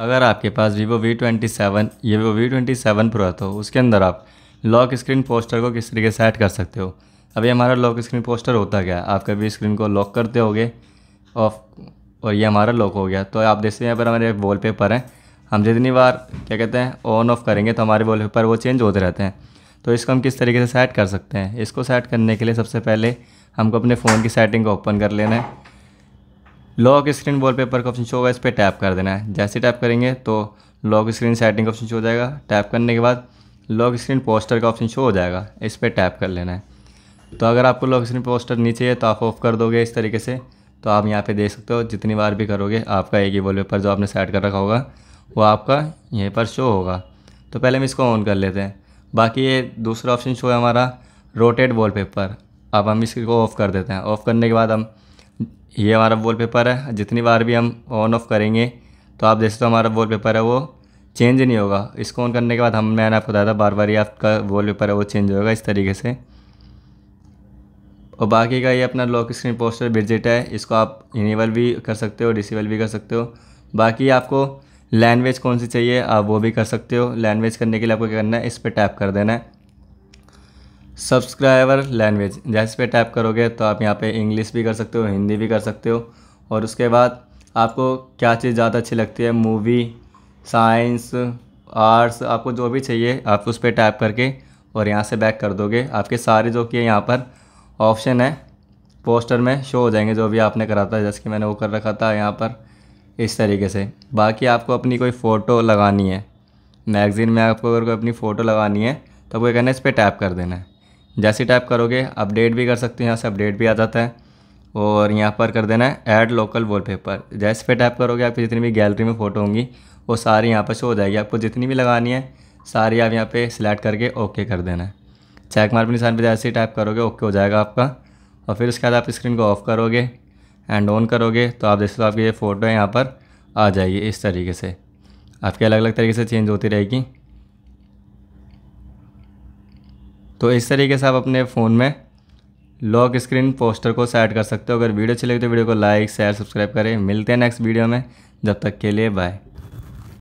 अगर आपके पास वीवो वी ट्वेंटी सेवन ये Vivo V twenty seven pro है तो उसके अंदर आप लॉक स्क्रीन पोस्टर को किस तरीके से सेट कर सकते हो? अभी हमारा लॉक स्क्रीन पोस्टर होता क्या आप कभी स्क्रीन को लॉक करते होगे ऑफ़ और ये हमारा लॉक हो गया तो आप देखते हैं यहाँ पर हमारे वॉल पेपर हैं। हम जितनी बार, क्या कहते हैं ऑन ऑफ़ करेंगे तो हमारे वॉल पेपर वो चेंज होते रहते हैं। तो इसको हम किस तरीके से सेट कर सकते हैं? इसको सेट करने के लिए सबसे पहले हमको अपने फ़ोन की सेटिंग को ओपन कर लेना है। लॉक स्क्रीन वॉलपेपर का ऑप्शन शो होगा, इस पर टैप कर देना है। जैसे टैप करेंगे तो लॉक स्क्रीन सेटिंग का ऑप्शन शो हो जाएगा। टैप करने के बाद लॉक स्क्रीन पोस्टर का ऑप्शन शो हो जाएगा। इस पर टैप कर लेना है। तो अगर आपको लॉक स्क्रीन पोस्टर नीचे है तो आप ऑफ़ कर दोगे इस तरीके से। तो आप यहाँ पे देख सकते हो, जितनी बार भी करोगे, आपका एक ही वॉलपेपर जो आपने सेट कर रखा होगा, वो आपका यहीं पर शो होगा। तो पहले हम इसको ऑन कर लेते हैं। बाकी ये दूसरा ऑप्शन शो है हमारा रोटेट वॉलपेपर अब हम इसको ऑफ़ कर देते हैं। ऑफ़ करने के बाद हम ये हमारा वॉलपेपर है। जितनी बार भी हम ऑन ऑफ़ करेंगे तो आप जैसे तो हमारा वॉलपेपर है, वो चेंज नहीं होगा। इसको ऑन करने के बाद हम, मैंने आपको बताया था बार बार ये आपका वॉलपेपर है, वो चेंज होगा इस तरीके से। और बाकी का ये अपना लॉक स्क्रीन पोस्टर बिजट है, इसको आप इनेबल भी कर सकते हो डिसेबल भी कर सकते हो। बाकी आपको लैंग्वेज कौन सी चाहिए, आप वो भी कर सकते हो। लैंग्वेज करने के लिए आपको क्या करना है, इस पर टैप कर देना है। सब्सक्राइबर लैंग्वेज, जैसे पे टैप करोगे तो आप यहाँ पे इंग्लिश भी कर सकते हो, हिंदी भी कर सकते हो। और उसके बाद आपको क्या चीज़ ज़्यादा अच्छी लगती है? मूवी, साइंस, आर्ट्स, आपको जो भी चाहिए, आप उस पर टैप करके और यहाँ से बैक कर दोगे। आपके सारे जो कि यहाँ पर ऑप्शन है, पोस्टर में शो हो जाएँगे जो भी आपने करा था, जैसे कि मैंने वो कर रखा था यहाँ पर इस तरीके से। बाकी आपको अपनी कोई फ़ोटो लगानी है, मैगज़ीन में आपको अगर कोई अपनी फ़ोटो लगानी है तो आपको कहना है, इस पर टैप कर देना है। जैसे टाइप करोगे अपडेट भी कर सकते हैं, यहाँ से अपडेट भी आ जाता है। और यहाँ पर कर देना है ऐड लोकल वॉलपेपर जैसे पे टाइप करोगे, आपकी जितनी भी गैलरी में फ़ोटो होंगी, वो सारी यहाँ पर शो हो जाएगी। आपको जितनी भी लगानी है, सारी आप यहाँ पे सिलेक्ट करके ओके कर देना है। चेक मार्क निशान पे जैसे ही टाइप करोगे ओके हो जाएगा आपका। और फिर उसके बाद आप स्क्रीन को ऑफ़ करोगे एंड ऑन करोगे तो आप देख सकते हो आपकी ये फ़ोटो यहाँ पर आ जाएगी इस तरीके से। आपकी अलग अलग तरीके से चेंज होती रहेगी। तो इस तरीके से आप अपने फ़ोन में लॉक स्क्रीन पोस्टर को सेट कर सकते हो। अगर वीडियो अच्छी लगी तो वीडियो को लाइक शेयर सब्सक्राइब करें। मिलते हैं नेक्स्ट वीडियो में। जब तक के लिए बाय